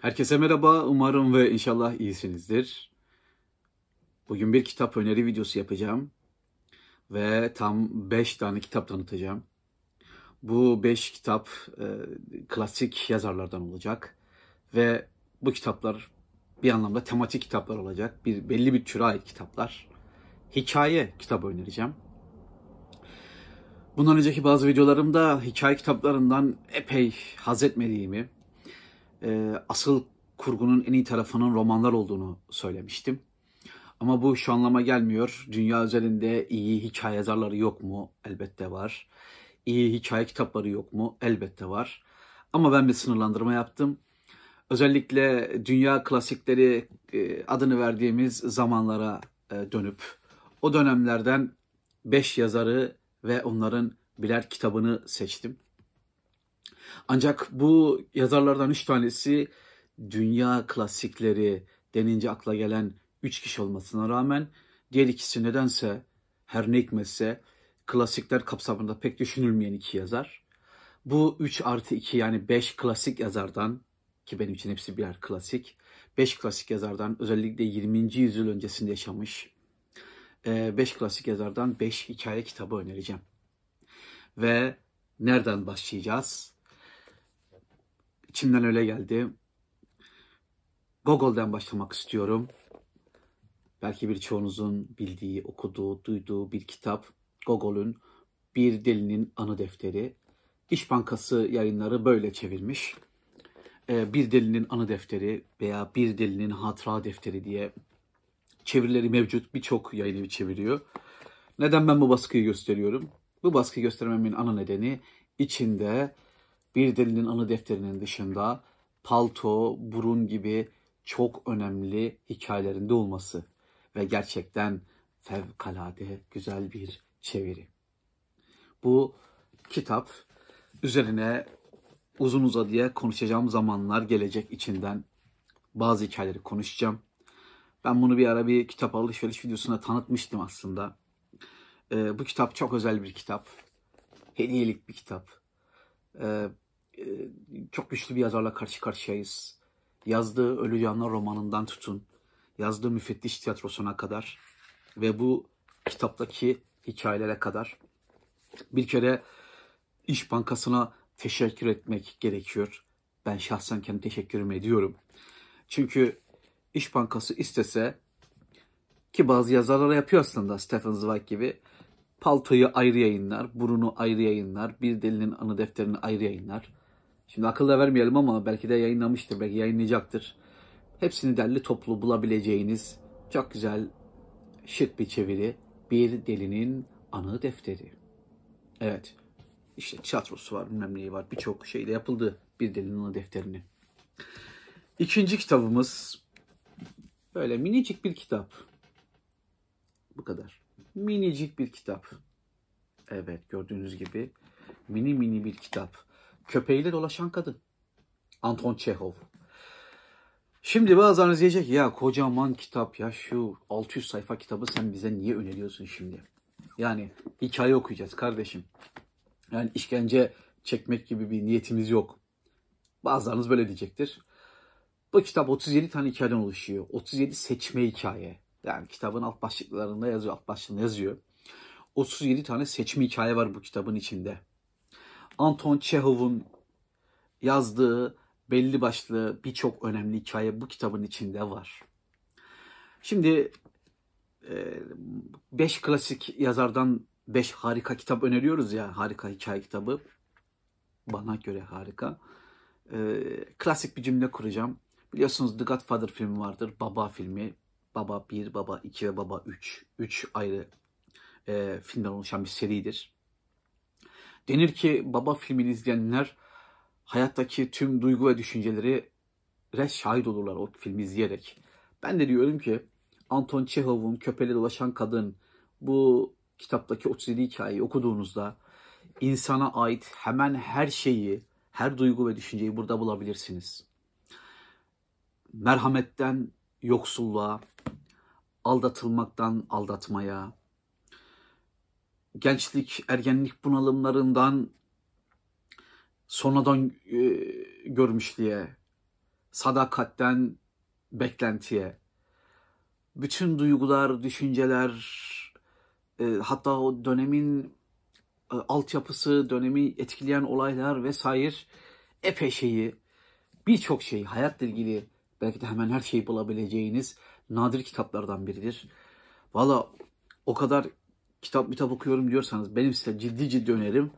Herkese merhaba. Umarım ve inşallah iyisinizdir. Bugün bir kitap öneri videosu yapacağım. Ve tam 5 tane kitap tanıtacağım. Bu 5 kitap e, klasik yazarlardan olacak. Ve bu kitaplar bir anlamda tematik kitaplar olacak. Bir belli bir türe ait kitaplar. Hikaye kitabı önereceğim. Bundan önceki bazı videolarımda hikaye kitaplarından epey haz etmediğimi, e, asıl kurgunun en iyi tarafının romanlar olduğunu söylemiştim. Ama bu şu anlama gelmiyor. Dünya üzerinde iyi hikaye yazarları yok mu? Elbette var. İyi hikaye kitapları yok mu? Elbette var. Ama ben bir sınırlandırma yaptım. Özellikle dünya klasikleri e, adını verdiğimiz zamanlara e, dönüp o dönemlerden 5 yazarı ve onların birer kitabını seçtim. Ancak bu yazarlardan üç tanesi dünya klasikleri denince akla gelen üç kişi olmasına rağmen diğer ikisi nedense her ne hikmetse klasikler kapsamında pek düşünülmeyen iki yazar. Bu 3 artı 2 yani 5 klasik yazardan ki benim için hepsi birer klasik. 5 klasik yazardan özellikle 20. yüzyıl öncesinde yaşamış 5 klasik yazardan 5 hikaye kitabı önereceğim. Ve nereden başlayacağız? İçimden öyle geldi. Gogol'den başlamak istiyorum. Belki birçoğunuzun bildiği, okuduğu, duyduğu bir kitap. Gogol'ün Bir Delinin Anı Defteri. İş Bankası yayınları böyle çevirmiş. Ee, bir Delinin Anı Defteri veya Bir Delinin Hatıra Defteri diye çevirileri mevcut. Birçok yayın evi çeviriyor. Neden ben bu baskıyı gösteriyorum? Bu baskıyı göstermemin ana nedeni içinde bir delinin anı defterinin dışında palto, burun gibi çok önemli hikayelerinde olması ve gerçekten fevkalade güzel bir çeviri. Bu kitap üzerine uzun uzadıya konuşacağım zamanlar gelecek içinden bazı hikayeleri konuşacağım. Ben bunu bir ara bir kitap alışveriş videosunda tanıtmıştım aslında. Ee, bu kitap çok özel bir kitap. Hediyelik bir kitap. Ee, çok güçlü bir yazarla karşı karşıyayız. Yazdığı Ölü Canlar romanından tutun, yazdığı Müfettiş Tiyatrosu'na kadar ve bu kitaptaki hikayelere kadar bir kere İş Bankası'na teşekkür etmek gerekiyor. Ben şahsen kendi teşekkürümü ediyorum. Çünkü İş Bankası istese ki bazı yazarlara yapıyor aslında Stephen Zweig gibi paltoyu ayrı yayınlar, burunu ayrı yayınlar, bir delinin anı defterini ayrı yayınlar. Şimdi akılda vermeyelim ama belki de yayınlamıştır, belki yayınlayacaktır. Hepsini derli toplu bulabileceğiniz çok güzel, şık bir çeviri. Bir delinin anı defteri. Evet, işte tiyatrosu var, bilmem neyi var. Birçok şeyle yapıldı bir delinin anı defterini. İkinci kitabımız böyle minicik bir kitap. Bu kadar. Minicik bir kitap. Evet gördüğünüz gibi mini mini bir kitap. Köpeğiyle dolaşan kadın. Anton Çehov. Şimdi bazılarınız diyecek ya kocaman kitap ya şu 600 sayfa kitabı sen bize niye öneriyorsun şimdi? Yani hikaye okuyacağız kardeşim. Yani işkence çekmek gibi bir niyetimiz yok. Bazılarınız böyle diyecektir. Bu kitap 37 tane hikayeden oluşuyor. 37 seçme hikaye. Yani kitabın alt başlıklarında yazıyor, alt başlığında yazıyor. 37 tane seçme hikaye var bu kitabın içinde. Anton Çehov'un yazdığı belli başlı birçok önemli hikaye bu kitabın içinde var. Şimdi 5 e, klasik yazardan 5 harika kitap öneriyoruz ya harika hikaye kitabı. Bana göre harika. E, klasik bir cümle kuracağım. Biliyorsunuz The Godfather filmi vardır. Baba filmi. Baba 1, Baba 2 ve Baba 3. 3 ayrı e, filmden oluşan bir seridir. Denir ki Baba filmini izleyenler hayattaki tüm duygu ve düşünceleri res şahit olurlar o filmi izleyerek. Ben de diyorum ki Anton Çehov'un Köpeğe Dolaşan Kadın bu kitaptaki 37 hikayeyi okuduğunuzda insana ait hemen her şeyi, her duygu ve düşünceyi burada bulabilirsiniz. Merhametten yoksulluğa, aldatılmaktan aldatmaya, gençlik, ergenlik bunalımlarından sonradan e, görmüşlüğe, sadakatten beklentiye, bütün duygular, düşünceler, e, hatta o dönemin e, altyapısı, dönemi etkileyen olaylar vesaire epey şeyi, birçok şey, hayatla ilgili belki de hemen her şeyi bulabileceğiniz nadir kitaplardan biridir. Valla o kadar kitap kitap okuyorum diyorsanız benim size ciddi ciddi önerim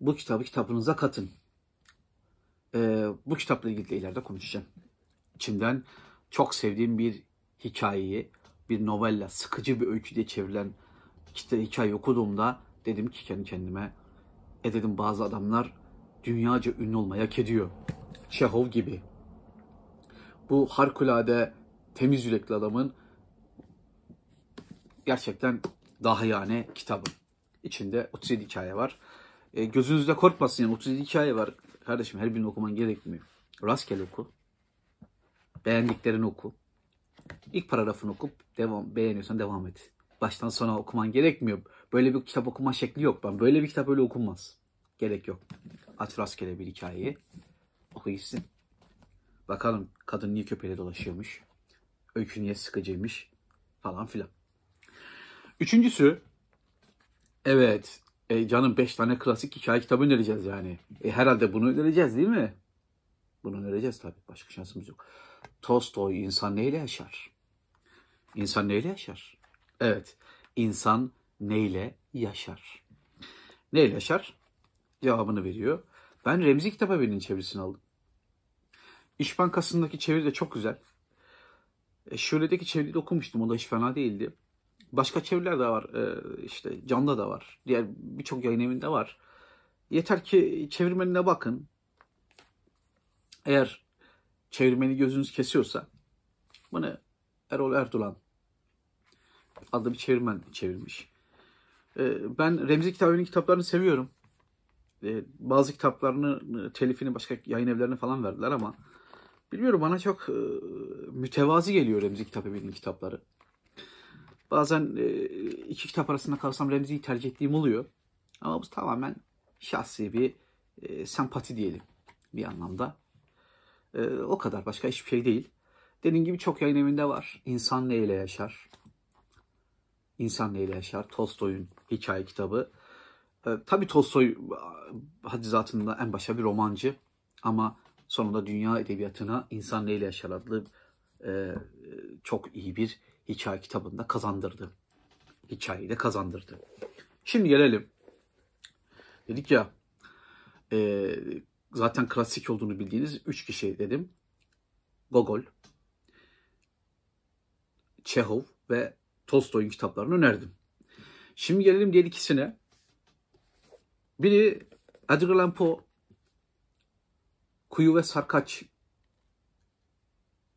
bu kitabı kitabınıza katın. Ee, bu kitapla ilgili de ileride konuşacağım. İçinden çok sevdiğim bir hikayeyi, bir novella, sıkıcı bir öykü diye çevrilen kitap, hikaye okuduğumda dedim ki kendi kendime e dedim bazı adamlar dünyaca ünlü olmayı hak ediyor. Çehov gibi. Bu harikulade temiz yürekli adamın gerçekten daha yani kitabı. İçinde 37 hikaye var. E, gözünüzde korkmasın yani 37 hikaye var. Kardeşim her birini okuman gerekmiyor. Rastgele oku. Beğendiklerini oku. İlk paragrafını okup devam beğeniyorsan devam et. Baştan sona okuman gerekmiyor. Böyle bir kitap okuma şekli yok. Ben böyle bir kitap öyle okunmaz. Gerek yok. Aç rastgele bir hikayeyi. Oku gitsin. Bakalım kadın niye köpeğe dolaşıyormuş. Öykü niye sıkıcıymış. Falan filan. Üçüncüsü. Evet. E, canım beş tane klasik hikaye kitabı önereceğiz yani. E, herhalde bunu önereceğiz değil mi? Bunu önereceğiz tabii. Başka şansımız yok. Tolstoy insan neyle yaşar? İnsan neyle yaşar? Evet. İnsan neyle yaşar? Neyle yaşar? Cevabını veriyor. Ben Remzi Kitabevi'nin çevirisini aldım. İş Bankası'ndaki çeviri de çok güzel. E, Şöle'deki çeviriyi de okumuştum. O da hiç fena değildi. Başka çeviriler de var. E, işte Can'da da var. Diğer birçok yayın evinde var. Yeter ki çevirmenine bakın. Eğer çevirmeni gözünüz kesiyorsa bunu Erol Erdoğan adlı bir çevirmen çevirmiş. E, ben Remzi Kitabevi'nin kitaplarını seviyorum. E, bazı kitaplarını telifini başka yayın evlerine falan verdiler ama bilmiyorum bana çok e, mütevazi geliyor Remzi Kitabevi'nin kitapları. Bazen e, iki kitap arasında kalsam Remzi'yi tercih ettiğim oluyor. Ama bu tamamen şahsi bir e, sempati diyelim bir anlamda. E, o kadar başka hiçbir şey değil. Dediğim gibi çok yayın evinde var. İnsan neyle yaşar? İnsan neyle yaşar? Tolstoy'un hikaye kitabı. E, tabii Tolstoy hadizatında en başa bir romancı ama sonunda dünya edebiyatına İnsan Neyle Yaşar adlı e, çok iyi bir hikaye kitabında kazandırdı. Hikayeyi de kazandırdı. Şimdi gelelim. Dedik ya e, zaten klasik olduğunu bildiğiniz üç kişi dedim. Gogol, Çehov ve Tolstoy'un kitaplarını önerdim. Şimdi gelelim diğer ikisine. Biri Edgar Allan Poe Kuyu ve Sarkaç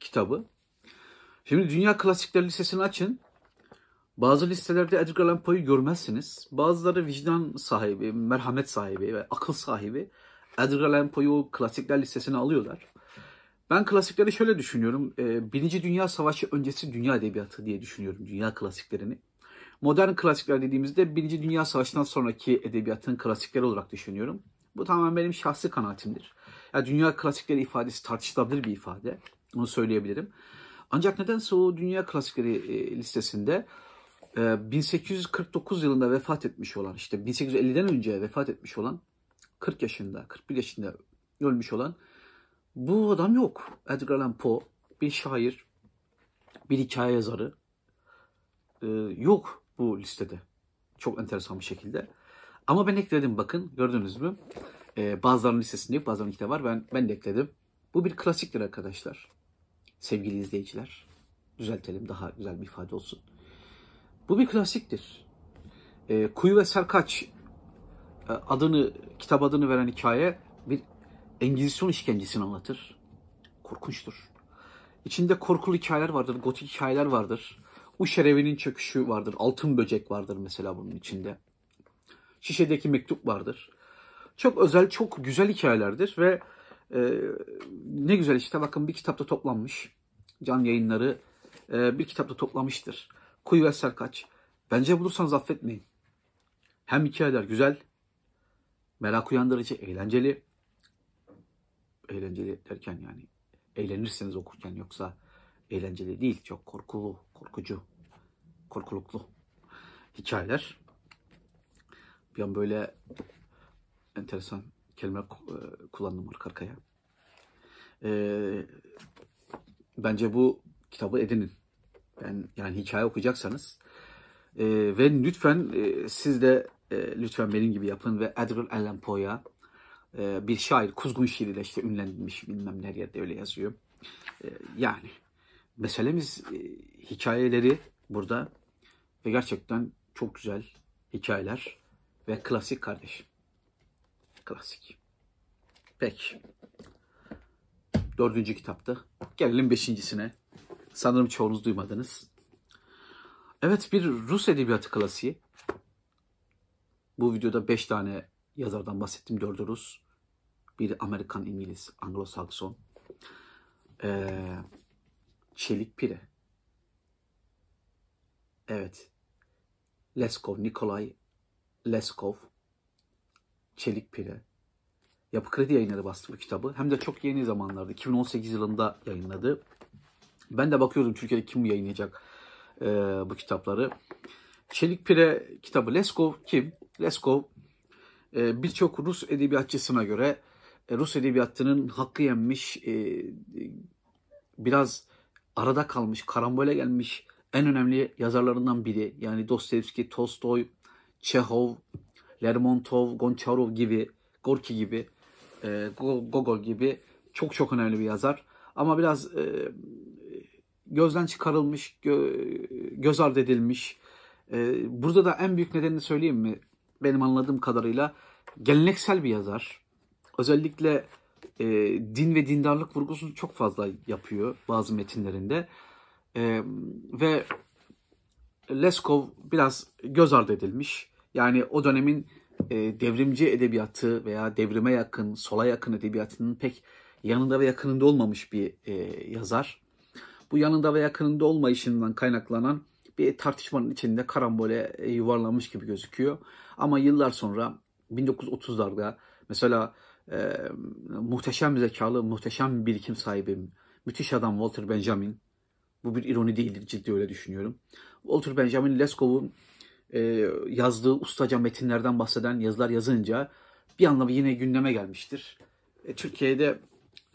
kitabı. Şimdi Dünya Klasikler Lisesi'ni açın. Bazı listelerde Edgar Allan Poe'yu görmezsiniz. Bazıları vicdan sahibi, merhamet sahibi ve akıl sahibi Edgar Allan Poe'yu klasikler listesine alıyorlar. Ben klasikleri şöyle düşünüyorum. Birinci Dünya Savaşı öncesi dünya edebiyatı diye düşünüyorum dünya klasiklerini. Modern klasikler dediğimizde Birinci Dünya Savaşı'ndan sonraki edebiyatın klasikleri olarak düşünüyorum. Bu tamamen benim şahsi kanaatimdir. Yani dünya klasikleri ifadesi tartışılabilir bir ifade. Onu söyleyebilirim. Ancak nedense o dünya klasikleri listesinde 1849 yılında vefat etmiş olan, işte 1850'den önce vefat etmiş olan, 40 yaşında, 41 yaşında ölmüş olan bu adam yok. Edgar Allan Poe bir şair, bir hikaye yazarı yok bu listede. Çok enteresan bir şekilde. Ama ben ekledim bakın gördünüz mü? Bazılarının listesinde yok bazılarının de var. Ben, ben de ekledim. Bu bir klasiktir arkadaşlar. Sevgili izleyiciler. Düzeltelim daha güzel bir ifade olsun. Bu bir klasiktir. Ee, Kuyu ve Serkaç e, adını, kitap adını veren hikaye bir Engizisyon işkencesini anlatır. Korkunçtur. İçinde korkulu hikayeler vardır, gotik hikayeler vardır. Uşer evinin çöküşü vardır. Altın böcek vardır mesela bunun içinde. Şişedeki mektup vardır. Çok özel, çok güzel hikayelerdir ve e, ne güzel işte bakın bir kitapta toplanmış. Can yayınları e, bir kitapta toplamıştır. Kuyu ve Serkaç. Bence bulursanız affetmeyin. Hem hikayeler güzel, merak uyandırıcı, eğlenceli. Eğlenceli derken yani eğlenirsiniz okurken yoksa eğlenceli değil. Çok korkulu, korkucu, korkuluklu hikayeler. Bir an böyle enteresan kelimeler e, kullandım arka arkaya. Ee, bence bu kitabı edinin. Ben yani hikaye okuyacaksanız e, ve lütfen e, siz de e, lütfen benim gibi yapın ve Edgar Allan Poe'ya e, bir şair kuzgun şiiriyle işte ünlenmiş bilmem her yerde öyle yazıyor. E, yani meselemiz e, hikayeleri burada ve gerçekten çok güzel hikayeler ve klasik kardeşim. Klasik. Peki. Dördüncü kitapta. Gelelim beşincisine. Sanırım çoğunuz duymadınız. Evet bir Rus edebiyatı klasiği. Bu videoda beş tane yazardan bahsettim. Dördü Rus. Biri Amerikan, İngiliz, Anglo-Sakson. Ee, Çelik Pire. Evet. Leskov, Nikolay Leskov. Çelik Pire. Yapı Kredi yayınları bastı bu kitabı. Hem de çok yeni zamanlarda. 2018 yılında yayınladı. Ben de bakıyordum Türkiye'de kim yayınlayacak e, bu kitapları. Çelik Pire kitabı. Leskov kim? Leskov e, birçok Rus edebiyatçısına göre e, Rus edebiyatının hakkı yenmiş, e, biraz arada kalmış, karambole gelmiş en önemli yazarlarından biri. Yani Dostoyevski, Tolstoy, Çehov, Lermontov, Goncharov gibi, Gorki gibi, e, Gogol gibi çok çok önemli bir yazar. Ama biraz e, gözden çıkarılmış, gö, göz ardı edilmiş. E, burada da en büyük nedenini söyleyeyim mi? Benim anladığım kadarıyla geleneksel bir yazar. Özellikle e, din ve dindarlık vurgusunu çok fazla yapıyor bazı metinlerinde. E, ve Leskov biraz göz ardı edilmiş. Yani o dönemin e, devrimci edebiyatı veya devrime yakın, sola yakın edebiyatının pek yanında ve yakınında olmamış bir e, yazar. Bu yanında ve yakınında olmayışından kaynaklanan bir tartışmanın içinde karambole e, yuvarlanmış gibi gözüküyor. Ama yıllar sonra 1930'larda mesela e, muhteşem zekalı, muhteşem birikim sahibi, müthiş adam Walter Benjamin, bu bir ironi değildir ciddi öyle düşünüyorum. Walter Benjamin Leskov'un e, yazdığı ustaca metinlerden bahseden yazılar yazınca bir anlamda yine gündeme gelmiştir. E, Türkiye'de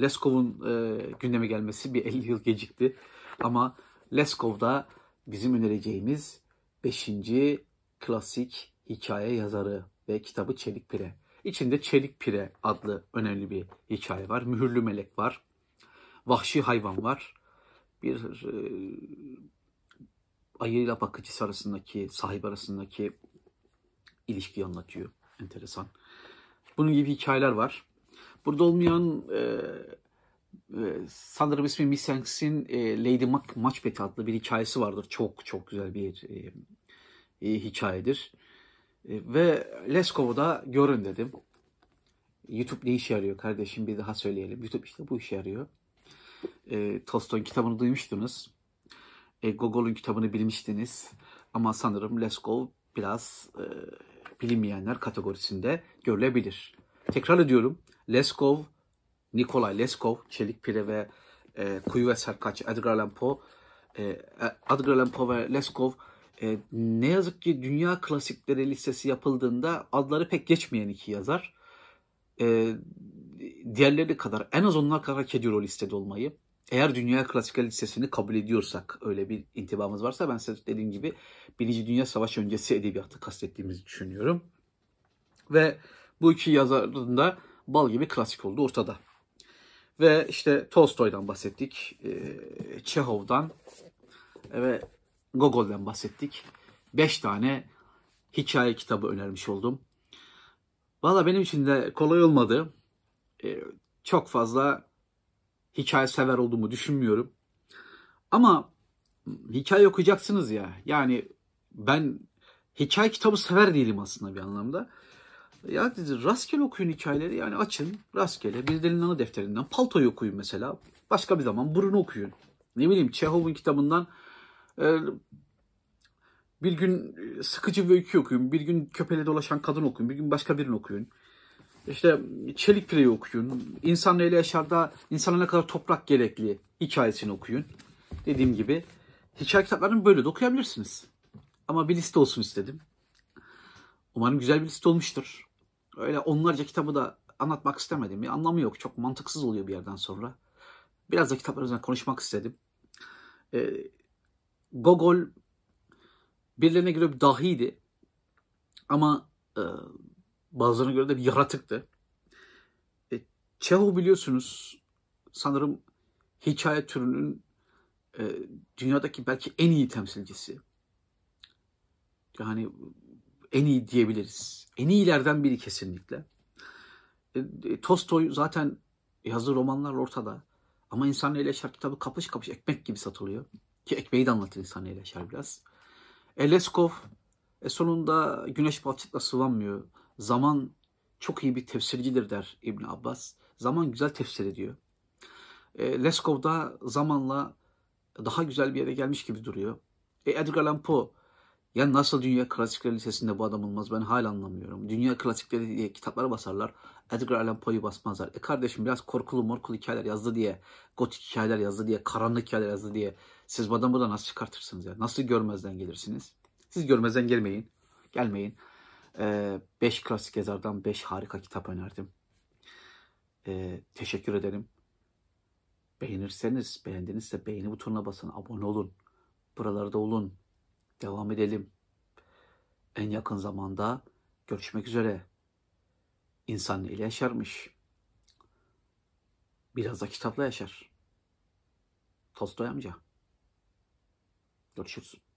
Leskov'un e, gündeme gelmesi bir 50 yıl gecikti. Ama Leskov'da bizim önereceğimiz 5. klasik hikaye yazarı ve kitabı Çelik Pire. İçinde Çelik Pire adlı önemli bir hikaye var. Mühürlü Melek var. Vahşi Hayvan var. Bir e, ayıyla bakıcısı arasındaki, sahip arasındaki ilişkiyi anlatıyor. Enteresan. Bunun gibi hikayeler var. Burada olmayan e, e, sanırım ismi Miss Hanks'in e, Lady Macbeth adlı bir hikayesi vardır. Çok çok güzel bir e, e, hikayedir. E, ve Leskov'u da görün dedim. YouTube ne işe yarıyor kardeşim bir daha söyleyelim. YouTube işte bu işe yarıyor. E, Tolstoy'un kitabını duymuştunuz. E, Gogol'un kitabını bilmiştiniz. Ama sanırım Leskov biraz e, bilinmeyenler kategorisinde görülebilir. Tekrar ediyorum. Leskov, Nikolay Leskov, Çelik Pire ve e, Kuyu ve Serkaç, Edgar Allan Poe, e, Edgar Allan Poe ve Leskov e, ne yazık ki dünya klasikleri listesi yapıldığında adları pek geçmeyen iki yazar. E, diğerleri kadar en az onlar kadar hak ediyor o listede olmayı. Eğer dünya klasikler listesini kabul ediyorsak öyle bir intibamız varsa ben size dediğim gibi Birinci Dünya Savaşı öncesi edebiyatı kastettiğimizi düşünüyorum. Ve bu iki yazarın da bal gibi klasik oldu ortada. Ve işte Tolstoy'dan bahsettik, Çehov'dan ve Gogol'den bahsettik. Beş tane hikaye kitabı önermiş oldum. Valla benim için de kolay olmadı. Çok fazla hikaye sever olduğumu düşünmüyorum. Ama hikaye okuyacaksınız ya. Yani ben hikaye kitabı sever değilim aslında bir anlamda. Ya rastgele okuyun hikayeleri yani açın rastgele bir delinin ana defterinden paltoyu okuyun mesela. Başka bir zaman burunu okuyun. Ne bileyim Çehov'un kitabından e, bir gün sıkıcı bir öykü okuyun. Bir gün köpeğle dolaşan kadın okuyun. Bir gün başka birini okuyun. İşte Çelik Pire'yi okuyun. İnsan Neyle Yaşar'da insana ne kadar toprak gerekli hikayesini okuyun. Dediğim gibi hikaye kitaplarını böyle de okuyabilirsiniz. Ama bir liste olsun istedim. Umarım güzel bir liste olmuştur. Öyle onlarca kitabı da anlatmak istemedim. Bir anlamı yok. Çok mantıksız oluyor bir yerden sonra. Biraz da kitaplar üzerine konuşmak istedim. Ee, Gogol birilerine göre bir dahiydi. Ama e, bazılarına göre de bir yaratıktı. E, Çehov biliyorsunuz sanırım hikaye türünün e, dünyadaki belki en iyi temsilcisi. Yani en iyi diyebiliriz. En iyilerden biri kesinlikle. E, e, Tolstoy zaten yazdığı romanlar ortada. Ama İnsan ile Yaşar kitabı kapış kapış ekmek gibi satılıyor. Ki ekmeği de anlatır İnsan Yaşar biraz. E, Leskov e, sonunda güneş balçıkla sıvanmıyor. Zaman çok iyi bir tefsircidir der İbn Abbas. Zaman güzel tefsir ediyor. E, Leskov da zamanla daha güzel bir yere gelmiş gibi duruyor. E, Edgar Allan Poe ya nasıl Dünya Klasikleri Lisesi'nde bu adam olmaz ben hala anlamıyorum. Dünya Klasikleri diye kitapları basarlar. Edgar Allan Poe'yu basmazlar. E kardeşim biraz korkulu morkulu hikayeler yazdı diye, gotik hikayeler yazdı diye, karanlık hikayeler yazdı diye siz bu adamı burada nasıl çıkartırsınız ya? Nasıl görmezden gelirsiniz? Siz görmezden gelmeyin. Gelmeyin. 5 ee, klasik yazardan 5 harika kitap önerdim. Ee, teşekkür ederim. Beğenirseniz, beğendinizse beğeni butonuna basın, abone olun. Buralarda olun. Devam edelim. En yakın zamanda görüşmek üzere. İnsan neyle yaşarmış? Biraz da kitapla yaşar. Tolstoy amca. Görüşürüz.